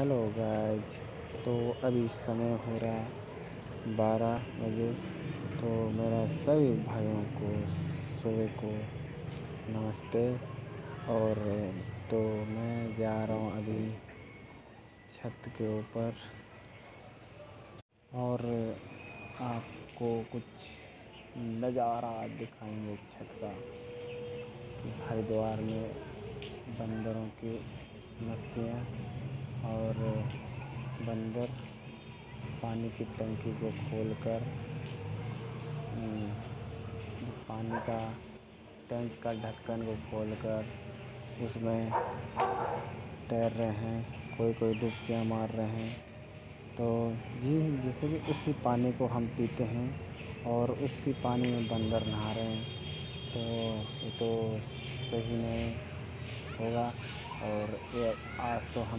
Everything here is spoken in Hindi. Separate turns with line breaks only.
हेलो गाइज़ तो अभी समय हो रहा है बारह बजे। तो मेरा सभी भाइयों को सुबह को नमस्ते। और तो मैं जा रहा हूँ अभी छत के ऊपर। और आपको कुछ नज़ारा दिखाएँगे छत का हरिद्वार में बंदरों की मस्तियाँ। और बंदर पानी की टंकी को खोलकर पानी का टैंक का ढक्कन को खोलकर उसमें तैर रहे हैं कोई कोई डुबकियाँ मार रहे हैं। तो जी, जैसे कि उसी पानी को हम पीते हैं और उसी पानी में बंदर नहा रहे हैं। तो ये तो सही नहीं होगा और ये आज तो हम